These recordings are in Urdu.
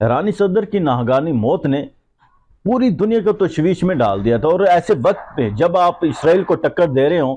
ایرانی صدر کی ناہگانی موت نے پوری دنیا کو تشویش میں ڈال دیا تھا اور ایسے وقت پہ جب آپ اسرائیل کو ٹکر دے رہے ہوں،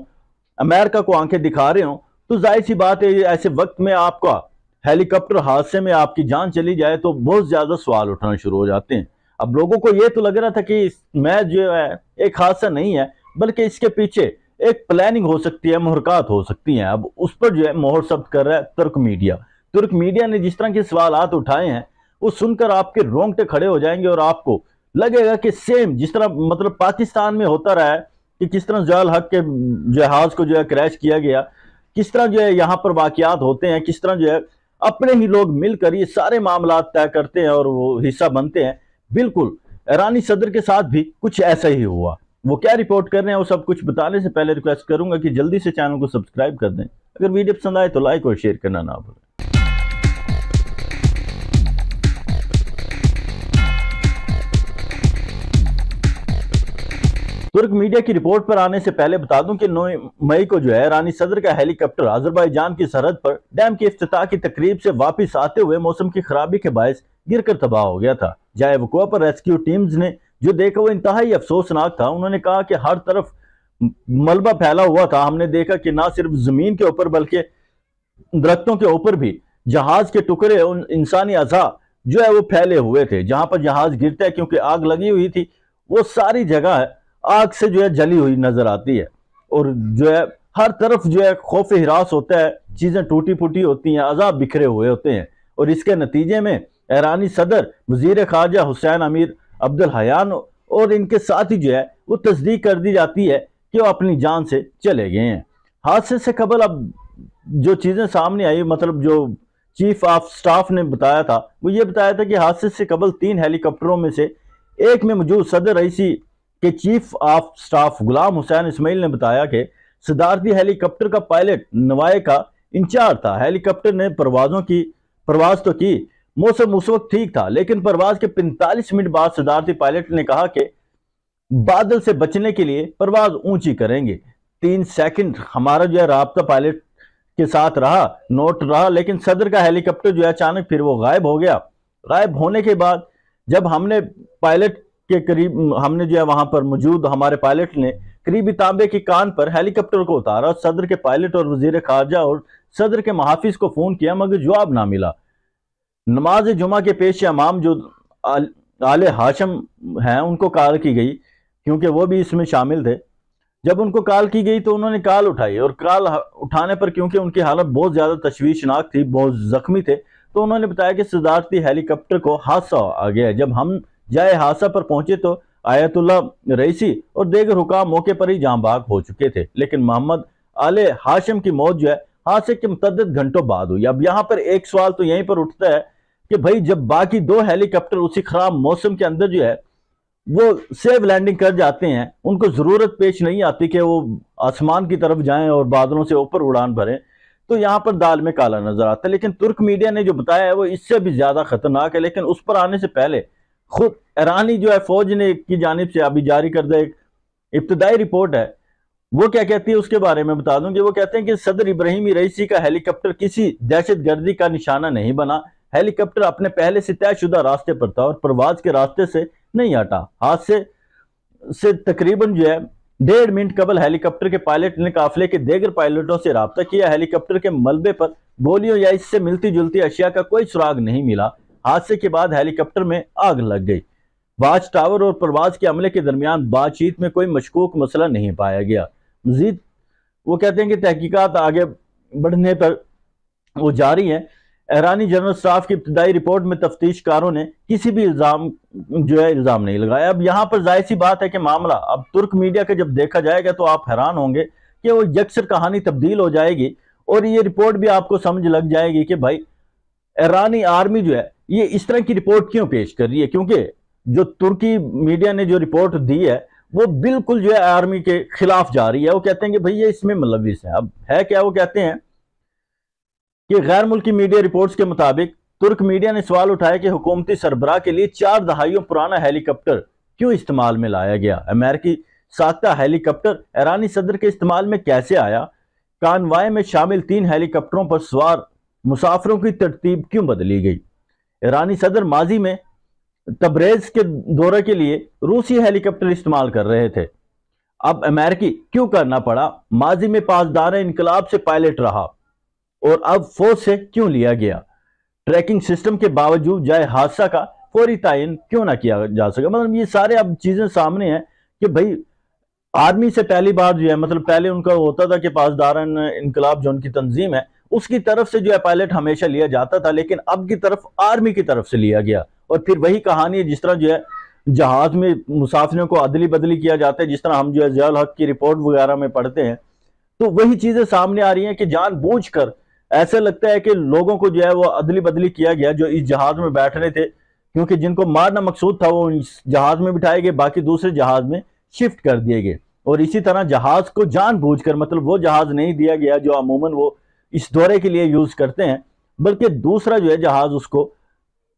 امریکہ کو آنکھیں دکھا رہے ہوں، تو ظاہر سی بات ہے ایسے وقت میں آپ کا ہیلی کاپٹر حادثے میں آپ کی جان چلی جائے تو بہت زیادہ سوال اٹھانا شروع ہو جاتے ہیں۔ اب لوگوں کو یہ تو لگ رہا تھا کہ میں جو ہے، ایک حادثہ نہیں ہے، بلکہ اس کے پیچھے ایک پلاننگ ہو سکتی ہے، محرکات ہو سکتی ہیں۔ اب اس پر جو ہے، مہر سبت کر رہا ہے ترک میڈیا۔ ترک میڈیا نے جس طرح کے سوالات اٹھائے ہیں وہ سن کر آپ کے رونگٹے کھڑے ہو جائیں گے اور آپ کو لگے گا کہ سیم جس طرح مطلب پاکستان میں ہوتا رہا ہے کہ کس طرح زیال حق کے جہاز کو جو ہے کریش کیا گیا، کس طرح جو ہے یہاں پر واقعات ہوتے ہیں، کس طرح جو ہے اپنے ہی لوگ مل کر یہ سارے معاملات طے کرتے ہیں اور وہ حصہ بنتے ہیں۔ بالکل، ایرانی صدر کے ساتھ بھی کچھ ایسا ہی ہوا۔ وہ کیا رپورٹ کر رہے ہیں، وہ سب کچھ بتانے سے پہلے ریکویسٹ کروں گا کہ جلدی سے چینل کو سبسکرائب کر دیں۔ اگر ویڈیو پسند آئے تو لائک اور شیئر کرنا نہ بھولیں۔ ترک میڈیا کی رپورٹ پر آنے سے پہلے بتا دوں کہ نو مئی کو جو ہے، رانی صدر کا ہیلی کاپٹر آذربائی جان کی سرحد پر ڈیم کی افتتاح کی تقریب سے واپس آتے ہوئے موسم کی خرابی کے باعث گر کر تباہ ہو گیا تھا۔ جائے وقوع پر ریسکیو ٹیمز نے جو دیکھا وہ انتہائی افسوسناک تھا۔ انہوں نے کہا کہ ہر طرف ملبہ پھیلا ہوا تھا۔ ہم نے دیکھا کہ نہ صرف زمین کے اوپر بلکہ درختوں کے اوپر بھی جہاز کے ٹکڑے انسانی اعضاء جو ہے وہ پھیلے ہوئے تھے۔ جہاں پر جہاز گرتا ہے کیونکہ آگ لگی ہوئی تھی، وہ ساری جگہ آگ سے جو ہے جلی ہوئی نظر آتی ہے اور جو ہے ہر طرف جو ہے خوف ہراس ہوتا ہے، چیزیں ٹوٹی پھوٹی ہوتی ہیں، عذاب بکھرے ہوئے ہوتے ہیں۔ اور اس کے نتیجے میں ایرانی صدر وزیر خارجہ حسین امیر عبد الحیان اور ان کے ساتھ ہی جو ہے وہ تصدیق کر دی جاتی ہے کہ وہ اپنی جان سے چلے گئے ہیں۔ حادثے سے قبل اب جو چیزیں سامنے آئی مطلب جو چیف آف سٹاف نے بتایا تھا، وہ یہ بتایا تھا کہ حادثے سے قبل تین ہیلی کاپٹروں میں سے ایک میں موجود صدر رئیسی کہ چیف آف سٹاف غلام حسین اسماعیل نے بتایا کہ صدارتی ہیلی کاپٹر کا پائلٹ نوائے کا انچار تھا۔ ہیلی کاپٹر نے پروازوں کی پرواز تو کی، موسم اس وقت ٹھیک تھا، لیکن پرواز کے پینتالیس منٹ بعد صدارتی پائلٹ نے کہا کہ بادل سے بچنے کے لیے پرواز اونچی کریں گے۔ تین سیکنڈ ہمارا جو ہے رابطہ پائلٹ کے ساتھ رہا، نوٹ رہا، لیکن صدر کا ہیلی کاپٹر جو ہے اچانک پھر وہ غائب ہو گیا۔ غائب ہونے کے بعد جب ہم نے پائلٹ کے قریب ہم نے جو ہے وہاں پر موجود ہمارے پائلٹ نے قریبی تانبے کی کان پر ہیلی کاپٹر کو اتارا صدر کے پائلٹ اور وزیر خارجہ اور صدر کے محافظ کو فون کیا، مگر جواب نہ ملا۔ نماز جمعہ کے پیش امام جو آل ہاشم ہیں، ان کو کال کی گئی، کیونکہ وہ بھی اس میں شامل تھے۔ جب ان کو کال کی گئی تو انہوں نے کال اٹھائی اور کال اٹھانے پر کیونکہ ان کی حالت بہت زیادہ تشویشناک تھی، بہت زخمی تھے، تو انہوں نے بتایا کہ صدارتی ہیلی کاپٹر کو حادثہ آ گیا جب ہم جائے حادثہ پر پہنچے تو آیت اللہ رئیسی اور دیگر حکام موقع پر ہی جام باغ ہو چکے تھے۔ لیکن محمد آل ہاشم کی موت جو ہے، حادثے کے متعدد گھنٹوں بعد ہوئی۔ اب یہاں پر ایک سوال تو یہیں پر اٹھتا ہے کہ بھائی جب باقی دو ہیلی کاپٹر اسی خراب موسم کے اندر جو ہے، وہ سیو لینڈنگ کر جاتے ہیں، ان کو ضرورت پیش نہیں آتی کہ وہ آسمان کی طرف جائیں اور بادلوں سے اوپر اڑان بھریں، تو یہاں پر دال میں کالا نظر آتا ہے۔ لیکن ترک میڈیا نے جو بتایا ہے، وہ اس سے بھی زیادہ خطرناک ہے۔ لیکن اس پر آنے سے پہلے خود ایرانی جو ہے فوج نے کی جانب سے ابھی جاری کردہ ایک ابتدائی رپورٹ ہے۔ وہ کیا کہتی ہے اس کے بارے میں بتا دوں کہ وہ کہتے ہیں کہ صدر ابراہیمی رئیسی کا ہیلی کاپٹر کسی دہشت گردی کا نشانہ نہیں بنا۔ ہیلی کاپٹر اپنے پہلے سے طے شدہ راستے پر تھا اور پرواز کے راستے سے نہیں ہٹا۔ ہاتھ سے سے تقریباً جو ہے ڈیڑھ منٹ قبل ہیلی کاپٹر کے پائلٹ نے قافلے کے دیگر پائلٹوں سے رابطہ کیا۔ ہیلی کاپٹر کے ملبے پر گولیوں یا اس سے ملتی جلتی اشیاء کا کوئی سراغ نہیں ملا۔ حادثے کے بعد ہیلی کاپٹر میں آگ لگ گئی۔ واچ ٹاور اور پرواز کے عملے کے درمیان بات چیت میں کوئی مشکوک مسئلہ نہیں پایا گیا۔ مزید وہ کہتے ہیں کہ تحقیقات آگے بڑھنے پر وہ جاری ہیں۔ ایرانی جنرل سٹاف کی ابتدائی رپورٹ میں تفتیش کاروں نے کسی بھی الزام جو ہے الزام نہیں لگایا۔ اب یہاں پر ظاہر سی بات ہے کہ معاملہ اب ترک میڈیا کا جب دیکھا جائے گا تو آپ حیران ہوں گے کہ وہ یکسر کہانی تبدیل ہو جائے گی اور یہ رپورٹ بھی آپ کو سمجھ لگ جائے گی کہ بھائی ایرانی آرمی جو ہے یہ اس طرح کی رپورٹ کیوں پیش کر رہی ہے؟ کیونکہ جو ترکی میڈیا نے جو رپورٹ دی ہے، وہ بالکل جو ہے آرمی کے خلاف جا رہی ہے۔ وہ کہتے ہیں کہ بھئی یہ اس میں ملوث ہے۔ اب ہے کیا؟ وہ کہتے ہیں کہ غیر ملکی میڈیا رپورٹس کے مطابق ترک میڈیا نے سوال اٹھایا کہ حکومتی سربراہ کے لیے چار دہائیوں پرانا ہیلی کاپٹر کیوں استعمال میں لایا گیا؟ امریکی ساختہ ہیلی کاپٹر ایرانی صدر کے استعمال میں کیسے آیا؟ کانوائے میں شامل تین ہیلی کاپٹروں پر سوار مسافروں کی ترتیب کیوں بدلی گئی؟ ایرانی صدر ماضی میں تبریز کے دورے کے لیے روسی ہیلی کاپٹر استعمال کر رہے تھے۔ اب امریکی کیوں کرنا پڑا؟ ماضی میں پاسدار انقلاب سے پائلٹ رہا اور اب فوج سے کیوں لیا گیا؟ ٹریکنگ سسٹم کے باوجود جائے حادثہ کا فوری تعین کیوں نہ کیا جا سکا؟ مطلب یہ سارے اب چیزیں سامنے ہیں کہ بھائی آرمی سے پہلی بار جو ہے مطلب پہلے ان کا ہوتا تھا کہ پاسداران انقلاب جو ان کی تنظیم ہے اس کی طرف سے جو ہے پائلٹ ہمیشہ لیا جاتا تھا، لیکن اب کی طرف آرمی کی طرف سے لیا گیا۔ اور پھر وہی کہانی ہے جس طرح جو ہے جہاز میں مسافروں کو عدلی بدلی کیا جاتا ہے، جس طرح ہم جو ہے ضیاء الحق کی رپورٹ وغیرہ میں پڑھتے ہیں۔ تو وہی چیزیں سامنے آ رہی ہیں کہ جان بوجھ کر ایسا لگتا ہے کہ لوگوں کو جو ہے وہ عدلی بدلی کیا گیا جو اس جہاز میں بیٹھ رہے تھے۔ کیونکہ جن کو مارنا مقصود تھا، وہ اس جہاز میں بٹھائے گئے، باقی دوسرے جہاز میں شفٹ کر دیے گئے۔ اور اسی طرح جہاز کو جان بوجھ کر مطلب وہ جہاز نہیں دیا گیا جو عموماً وہ اس دورے کے لیے یوز کرتے ہیں، بلکہ دوسرا جو ہے جہاز اس کو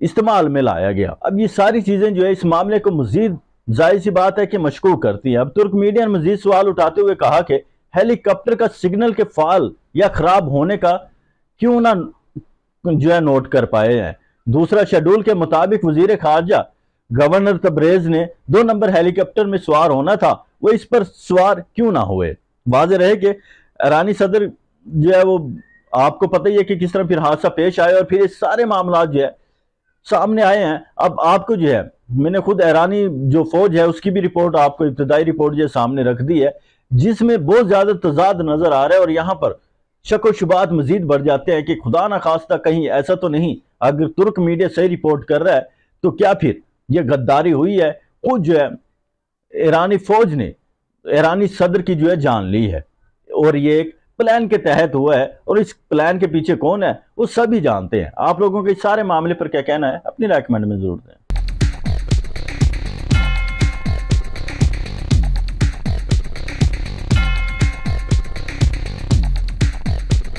استعمال میں لایا گیا۔ اب یہ ساری چیزیں جو ہے اس معاملے کو مزید ظاہر سی بات ہے کہ مشکوک کرتی ہیں۔ اب ترک میڈیا نے مزید سوال اٹھاتے ہوئے کہا کہ ہیلی کاپٹر کا سگنل کے فعال یا خراب ہونے کا کیوں نہ جو ہے نوٹ کر پائے ہیں۔ دوسرا شیڈول کے مطابق وزیر خارجہ گورنر تبریز نے دو نمبر ہیلی کاپٹر میں سوار ہونا تھا، وہ اس پر سوار کیوں نہ ہوئے۔ واضح رہے کہ ایرانی صدر جو ہے وہ آپ کو پتہ ہی ہے کہ کس طرح پھر حادثہ پیش آئے اور پھر یہ سارے معاملات جو ہے سامنے آئے ہیں۔ اب آپ کو جو ہے، میں نے خود ایرانی جو فوج ہے، اس کی بھی رپورٹ، آپ کو ابتدائی رپورٹ جو سامنے رکھ دی ہے، جس میں بہت زیادہ تضاد نظر آ رہا ہے اور یہاں پر شک و شبات مزید بڑھ جاتے ہیں کہ خدا نہ خواستہ کہیں ایسا تو نہیں۔ اگر ترک میڈیا صحیح رپورٹ کر رہا ہے تو کیا پھر؟ یہ غداری ہوئی ہے۔ خود جو ہے، ایرانی فوج نے ایرانی صدر کی جو ہے جان لی ہے۔ اور یہ ایک پلان کے تحت ہوا ہے اور اس پلان کے پیچھے کون ہے، وہ سبھی جانتے ہیں۔ آپ لوگوں کے سارے معاملے پر کیا کہنا ہے، اپنی ریکمنڈ میں ضرور دیں۔